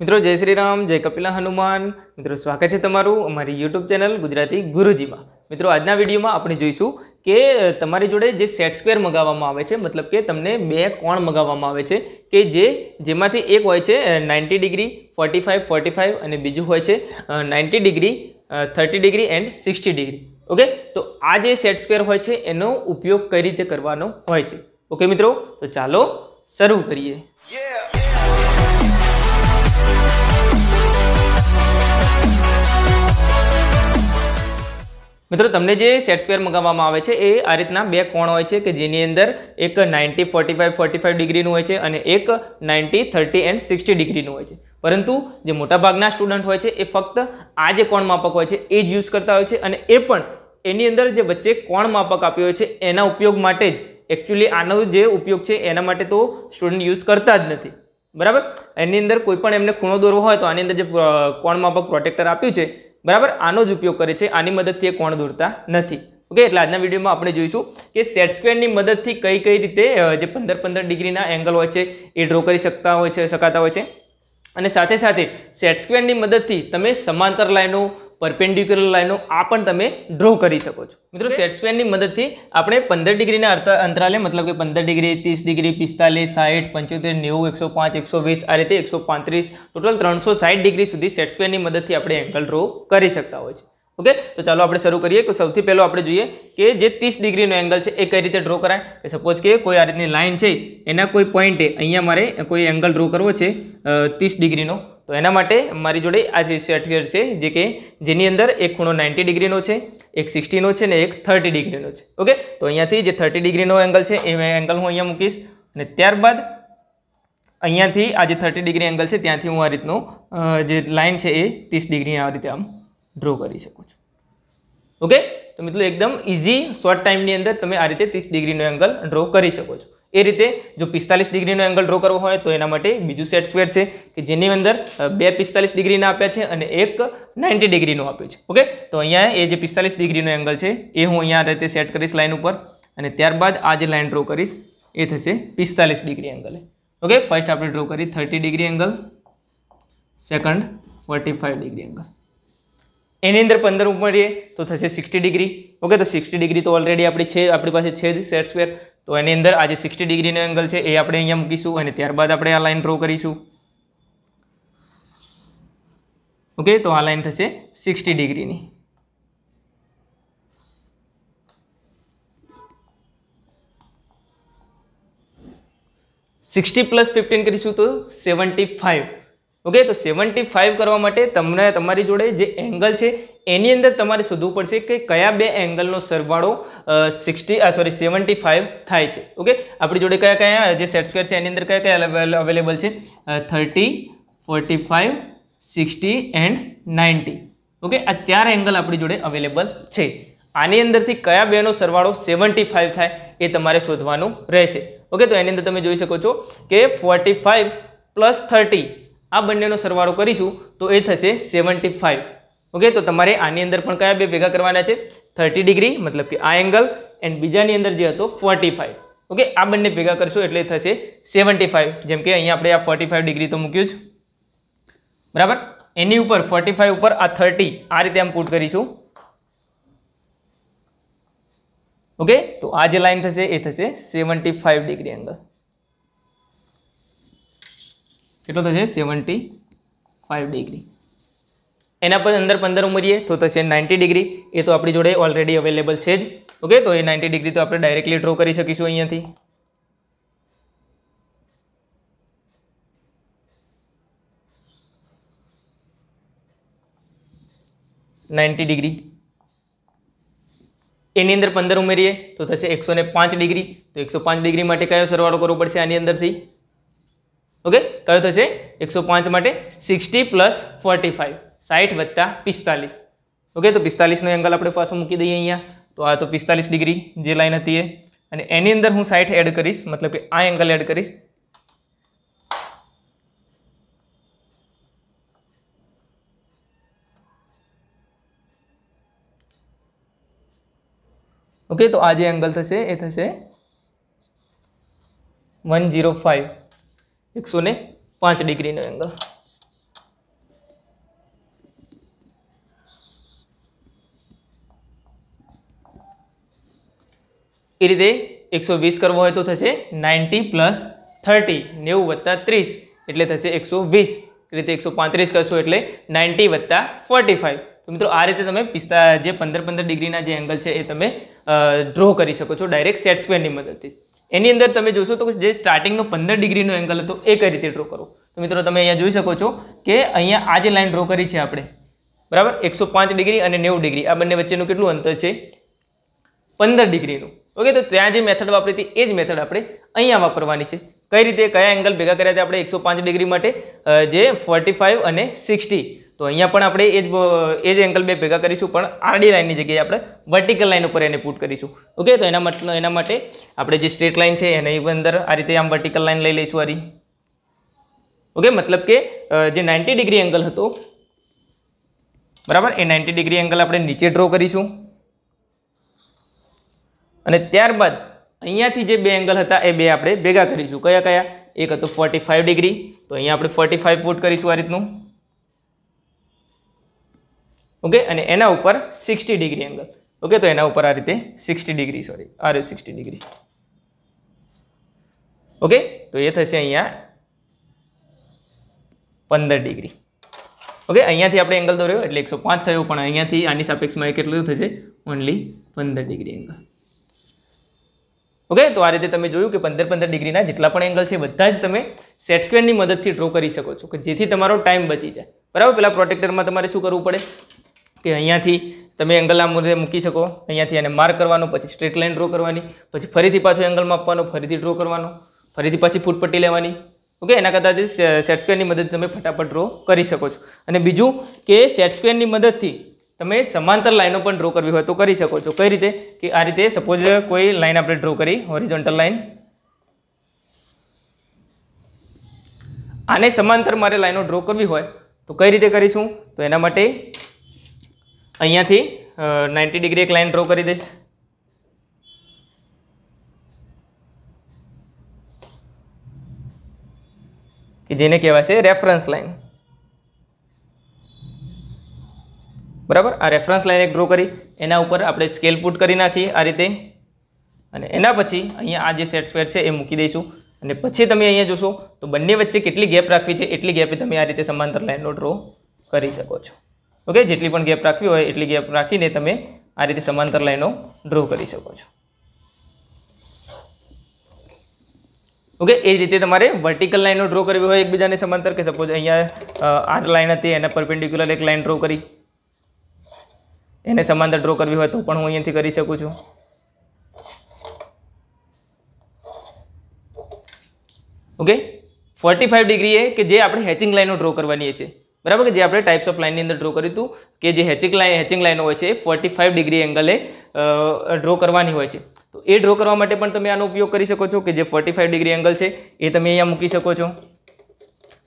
મિત્રો, જય શ્રી રામ, જય કપિલા હનુમાન. મિત્રો, સ્વાગત છે તમારું અમારી યુટ્યુબ ચેનલ ગુજરાતી ગુરુજીમાં. મિત્રો, આજના વિડીયોમાં આપણે જોઈશું કે તમારી જોડે જે સેટ સ્ક્વેર મગાવવામાં આવે છે, મતલબ કે તમને બે કોણ મગાવવામાં આવે છે, કે જે, જેમાંથી એક હોય છે ninety degree forty five forty five અને બીજું હોય છે ninety degree thirty degree and sixty degree okay તો આ જે સેટ સ્ક્વેર હોય છે, એનો ઉપયોગ કઈ રીતે કરવાનો હોય છે? ઓકે મિત્રો? તો ચાલો શરૂ કરીએ. મિત્રો, તમને જે સેટ સ્ક્વેર મંગાવવામાં આવે છે, એ આ રીતના બે કોણ હોય છે કે જેની અંદર એક ninety forty five forty five ડિગ્રીનું હોય છે અને એક નાઇન્ટી થર્ટી એન્ડ સિક્સટી ડિગ્રીનું હોય છે. પરંતુ જે મોટાભાગના સ્ટુડન્ટ હોય છે, એ ફક્ત આ જે કોણ માપક હોય છે, એ જ યુઝ કરતા હોય છે અને એ પણ એની અંદર જે વચ્ચે કોણ માપક આપ્યો હોય છે, એના ઉપયોગ માટે જ. એકચ્યુઅલી આનો જે ઉપયોગ છે, એના માટે તો સ્ટુડન્ટ યુઝ કરતા જ નથી. બરાબર? એની અંદર કોઈ પણ એમને ખૂણો દોરવો હોય તો આની અંદર જે કોણ માપક પ્રોટેક્ટર આપ્યું છે બરાબર? આનો જ ઉપયોગ કરે છે. આની મદદથી એ કોણ દોરતા નથી. ઓકે એટલે આજના વિડીયોમાં આપણે જોઈશું કે સેટ સ્ક્વેરની મદદથી કઈ કઈ રીતે જે પંદર પંદર ડિગ્રીના એંગલ હોય છે, એ ડ્રો કરી શકતા હોય છે, શકાતા હોય છે. અને સાથે સાથે સેટ સ્ક્વેરની મદદથી તમે સમાંતર લાઈનો પરપેન્ડિક્યુલર લાઈનો આ પણ તમે ડ્રો કરી શકો છો. મિત્રો સેટ સ્ક્વેરની મદદથી આપણે પંદર ડિગ્રીના અંતરાલે મતલબ કે પંદર ડિગ્રી ત્રીસ ડિગ્રી પિસ્તાલીસ સાઠ પંચોતેર નેવું એકસો પાંચ એકસો વીસ આ રીતે એકસો પાંત્રીસ ટોટલ ત્રણસો સાઠ ડિગ્રી સુધી સેટ સ્ક્વેરની મદદથી આપણે એંગલ ડ્રો કરી શકતા હોય છે. ઓકે તો ચાલો આપણે શરૂ કરીએ. કે સૌથી પહેલો આપણે જોઈએ કે જે ત્રીસ ડિગ્રીનો એંગલ છે એ કઈ રીતે ડ્રો કરાય? કે સપોઝ કે કોઈ આ રીતની લાઈન છે એના કોઈ પોઈન્ટે અહીંયા મારે કોઈ એંગલ ડ્રો કરવો છે ત્રીસ ડિગ્રીનો. તો એના માટે મારી જોડે આ જે સેટ છે, જે કે જેની અંદર એક ખૂણો નાઇન્ટી ડિગ્રીનો છે, એક સિક્સટીનો છે ને એક થર્ટી ડિગ્રીનો છે. ઓકે તો અહીંયાથી જે થર્ટી ડિગ્રીનો એંગલ છે, એ એંગલ હું અહીંયા મૂકીશ અને ત્યારબાદ અહીંયાથી આ જે થર્ટી ડિગ્રી એંગલ છે, ત્યાંથી હું આ રીતનું જે લાઇન છે એ ત્રીસ ડિગ્રી આ રીતે આમ ડ્રો કરી શકું છું. ઓકે તો મિત્રો, એકદમ ઇઝી શોર્ટ ટાઈમની અંદર તમે આ રીતે ત્રીસ ડિગ્રીનો એંગલ ડ્રો કરી શકો છો. એ રીતે જો પિસ્તાલીસ ડિગ્રીનો એંગલ ડ્રો કરવો હોય તો એના માટે બીજું સેટ સ્ક્વેર છે કે જેની અંદર બે પિસ્તાલીસ ડિગ્રીના આપ્યા છે અને એક નાઇન્ટી ડિગ્રીનું આપ્યો છે. ઓકે? તો અહીંયા એ જે પિસ્તાલીસ ડિગ્રીનો એંગલ છે, એ હું અહીંયા રીતે સેટ કરીશ લાઇન ઉપર અને ત્યારબાદ આ જે લાઇન ડ્રો કરીશ, એ થશે પિસ્તાલીસ ડિગ્રી એંગલ ઓકે? ફર્સ્ટ આપણે ડ્રો કરી thirty degree angle second forty five degree angle એની અંદર પંદર ઉમેરીએ તો થશે સિક્સટી ડિગ્રી. ઓકે? તો સિક્સટી ડિગ્રી તો ઓલરેડી આપણી છે, આપણી પાસે છે જ સેટ સ્ક્વેર તો એની અંદર આ જે સિક્સટી ડિગ્રીનો એંગલ છે, એ આપણે અહીંયા મૂકીશું અને ત્યારબાદ આપણે આ લાઈન ડ્રો કરીશું. ઓકે તો આ લાઈન થશે સિક્સટી ડિગ્રીની. સિક્સટી પ્લસ ફિફ્ટીન કરીશું તો સેવન્ટી ફાઇવ ઓકે તો સેવન્ટી ફાઇવ કરવા માટે તમને તમારી જોડે જે એંગલ છે, એની અંદર તમારે શોધવું પડશે કે કયા બે એંગલનો સરવાળો સિક્સટી સોરી સેવન્ટી ફાઇવ થાય છે. ઓકે આપણી જોડે કયા કયા જે સેટ સ્ક્વેર છે, એની અંદર કયા કયા અવેલેબલ છે? Thirty forty five sixty and ninety okay આ ચાર એંગલ આપણી જોડે અવેલેબલ છે. આની અંદરથી કયા બેનો સરવાળો સેવન્ટી ફાઇવ થાય એ તમારે શોધવાનું રહેશે. ઓકે તો એની અંદર તમે જોઈ શકો છો કે ફોર્ટી ફાઇવ પ્લસ થર્ટી આ બંનેનો સરવાળો કરીશું તો એ થશે સેવન્ટી ફાઇવ ઓકે તો તમારે આની અંદર પણ કયા બે ભેગા કરવાના છે? થર્ટી ડિગ્રી મતલબ કે આ એંગલ એન્ડ બીજાની અંદર જે હતો ફોર્ટી ફાઇવ ઓકે આ બંને ભેગા કરશું એટલે થશે સેવન્ટી ફાઇવ જેમ કે અહીંયા આપણે આ ફોર્ટી ફાઇવ ડિગ્રી તો મૂક્યું જ. બરાબર? એની ઉપર ફોર્ટી ફાઇવ ઉપર આ થર્ટી આ રીતે આમ પુટ કરીશું. ઓકે તો આ જે લાઈન થશે એ થશે સેવન્ટી ફાઇવ ડિગ્રી એંગલ કેટલો થશે? Seventy five degree. એના પર અંદર પંદર ઉમેરીએ તો થશે નાઇન્ટી ડિગ્રી. એ તો આપણી જોડે ઓલરેડી અવેલેબલ છે જ. ઓકે તો એ નાઇન્ટી ડિગ્રી તો આપણે ડાયરેક્ટલી ડ્રો કરી શકીશું અહીંયાથી. Ninety degree. એની અંદર પંદર ઉમેરીએ તો થશે એકસો ને પાંચ ડિગ્રી. તો એકસો પાંચ ડિગ્રી માટે કયો સરવાળો કરવો પડશે આની અંદરથી? ઓકે? કયો થશે? એકસો પાંચ માટે સિક્સટી પ્લસ ફોર્ટી ફાઇવ સાઠ વત્તા પિસ્તાલીસ. ઓકે? તો પિસ્તાલીસનો એંગલ આપણે પાછો મૂકી દઈએ અહીંયા. તો આ તો પિસ્તાલીસ ડિગ્રી જે લાઈન હતી એ. અને એની અંદર હું સાઠ એડ કરીશ, મતલબ કે આ એંગલ એડ કરીશ. ઓકે? તો આ જે એંગલ થશે, એ થશે વન જીરો ફાઇવ એકસો ને પાંચ ડિગ્રીનો એંગલ એ રીતે એકસો વીસ કરવો હોય તો થશે નાઇન્ટી પ્લસ થર્ટી, નેવું વત્તા ત્રીસ, એટલે થશે એકસો વીસ. એ રીતે એકસો પાંત્રીસ કરશો એટલે નાઇન્ટી વત્તા ફોર્ટી ફાઇવ. તો મિત્રો આ રીતે તમે પિસ્તા જે પંદર પંદર ડિગ્રીના જે એંગલ છે એ તમે ડ્રો કરી શકો છો. ડાયરેક્ટ સેટ સ્ક્વેરની મદદથી. એની અંદર તમે જોશો તો જે સ્ટાર્ટિંગનો પંદર ડિગ્રીનો એંગલ હતો એ કઈ રીતે ડ્રો કરો તો મિત્રો તમે અહીંયા જોઈ શકો છો કે અહીંયા આ જે લાઈન ડ્રો કરી છે આપણે, બરાબર? એકસો ડિગ્રી અને નેવું ડિગ્રી આ બંને વચ્ચેનું કેટલું અંતર છે? પંદર ડિગ્રીનું ઓકે તો ત્યાં જે મેથડ વાપરી હતી, એ જ મેથડ આપણે અહીંયા વાપરવાની છે. કઈ રીતે, કયા એંગલ ભેગા કર્યા હતા આપણે એકસો ડિગ્રી માટે? જે ફોર્ટી અને સિક્સટી તો અહીંયા પણ આપણે એ જ એ જ એંગલ બે ભેગા કરીશું, પણ આડી લાઇનની જગ્યાએ આપણે વર્ટિકલ લાઇન ઉપર એને પુટ કરીશું. ઓકે તો એના મતલબ એના માટે આપણે જે સ્ટ્રેટ લાઇન છે એની અંદર આ રીતે આમ વર્ટિકલ લાઇન લઈ લઈશું આરી. ઓકે મતલબ કે જે નાઇન્ટી ડિગ્રી એંગલ હતો, બરાબર? એ નાઇન્ટી ડિગ્રી એંગલ આપણે નીચે ડ્રો કરીશું. અને ત્યારબાદ અહીંયાથી જે બે એંગલ હતા, એ બે આપણે ભેગા કરીશું. કયા કયા? એક હતો ફોર્ટી ડિગ્રી તો અહીંયા આપણે ફોર્ટી ફાઇવ ફૂટ કરીશું આ રીતનું. ઓકે અને એના ઉપર સિક્સટી ડિગ્રી એંગલ ઓકે તો એના ઉપર આ રીતે સિક્સટી ડિગ્રી સોરી આ સિક્સટી ડિગ્રી ઓકે તો એ થશે અહીંયા પંદર ડિગ્રી ઓકે અહીંયાથી આપણે એંગલ દોર્યો, એટલે એકસો પાંચ થયો, પણ અહીંયાથી આની સાપેક્ષમાં એ કેટલું થશે? ઓનલી પંદર ડિગ્રી એંગલ ઓકે તો આ રીતે તમે જોયું કે પંદર પંદર ડિગ્રીના જેટલા પણ એંગલ છે, બધા જ તમે સેટ સ્ક્વેરની મદદથી ડ્રો કરી શકો છો, કે જેથી તમારો ટાઈમ બચી જાય. બરાબર? પેલા પ્રોટેક્ટરમાં તમારે શું કરવું પડે? કે અહીંયાથી તમે એંગલના મુદ્દે મૂકી શકો. અહીંયાથી એને માર્ક કરવાનો, પછી સ્ટ્રેટ લાઇન ડ્રો કરવાની, પછી ફરીથી પાછો એંગલ માપવાનો ફરીથી ડ્રો કરવાનો, ફરીથી પાછી ફૂટપટ્ટી લેવાની. ઓકે એના કરતાં સેટ સ્ક્વેરની મદદથી તમે ફટાફટ ડ્રો કરી શકો છો. અને બીજું કે સેટ સ્ક્વેરની મદદથી તમે સમાંતર લાઈનો પણ ડ્રો કરવી હોય તો કરી શકો છો. કઈ રીતે? કે આ રીતે સપોઝ કોઈ લાઈન આપણે ડ્રો કરી હોરિઝોન્ટલ લાઈન આને સમાંતર મારે લાઈનો ડ્રો કરવી હોય તો કઈ રીતે કરીશું? તો એના માટે અહીંયાથી નાઇન્ટી ડિગ્રી એક લાઈન ડ્રો કરી દઈશ. કે જેને કહેવાય છે રેફરન્સ લાઈન બરાબર? આ રેફરન્સ લાઇન એક ડ્રો કરી, એના ઉપર આપણે સ્કેલ પુટ કરી નાખીએ આ રીતે. અને એના પછી અહીંયા આ જે સેટ સ્ક્વેર છે એ મૂકી દઈશું. અને પછી તમે અહીંયા જોશો તો બંને વચ્ચે કેટલી ગેપ રાખવી છે, એટલી ગેપે તમે આ રીતે સમાંતર લાઈનનો ડ્રો કરી શકો છો. ઓકે જેટલી પણ ગેપ રાખવી હોય, એટલી ગેપ રાખીને તમે આ રીતે સમાંતર લાઈનો ડ્રો કરી શકો છો. ઓકે એ રીતે તમારે વર્ટિકલ લાઈનો ડ્રો કરવી હોય એકબીજાને સમાંતર કે સપોઝ અહીંયા આઠ લાઈન હતી, એના પરપેન્ડિક્યુલર એક લાઈન ડ્રો કરી. એને સમાંતર ડ્રો કરવી હોય તો પણ હું અહીંયાથી કરી શકું છું. ઓકે ફોર્ટી ફાઇવ ડિગ્રીએ કે જે આપણે હેચિંગ લાઈનો ડ્રો કરવાની છે. બરાબર કે જે આપણે ટાઈપ્સ ઓફ લાઇનની અંદર ડ્રો કર્યું હતું, કે જે હેચિંગ લાઇન હેચિંગ લાઇનો હોય છે, એ ફોર્ટી ફાઇવ ડિગ્રી એંગલે ડ્રો કરવાની હોય છે. તો એ ડ્રો કરવા માટે પણ તમે આનો ઉપયોગ કરી શકો છો, કે જે ફોર્ટી ફાઇવ ડિગ્રી એંગલ છે, એ તમે અહીંયા મૂકી શકો છો.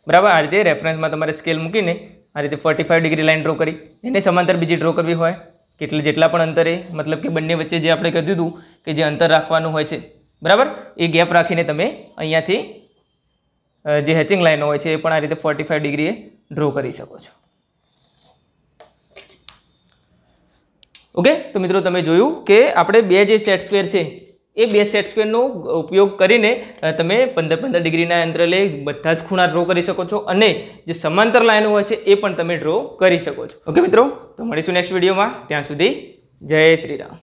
બરાબર? આ રીતે રેફરન્સમાં તમારે સ્કેલ મૂકીને આ રીતે forty five degree line draw કરી. એને સમાંતર બીજી ડ્રો કરવી હોય, કેટલે જેટલા પણ અંતરે, મતલબ કે બંને વચ્ચે જે આપણે કીધું હતું કે જે અંતર રાખવાનું હોય છે. બરાબર? એ ગેપ રાખીને તમે અહીંયાથી જે હેચિંગ લાઇનો હોય છે, એ પણ આ રીતે ફોર્ટી ફાઇવ ડિગ્રીએ ડ્રો કરી શકો છો. ઓકે તો મિત્રો તમે જોયું કે આપણે બે જે સેટ છે, એ બે સેટ ઉપયોગ કરીને તમે પંદર પંદર ડિગ્રીના અંતરાલે બધા જ ખૂણા ડ્રો કરી શકો છો અને જે સમાંતર લાઈનો હોય છે, એ પણ તમે ડ્રો કરી શકો છો. ઓકે મિત્રો? તો મળીશું નેક્સ્ટ વિડીયોમાં ત્યાં સુધી જય શ્રી રામ.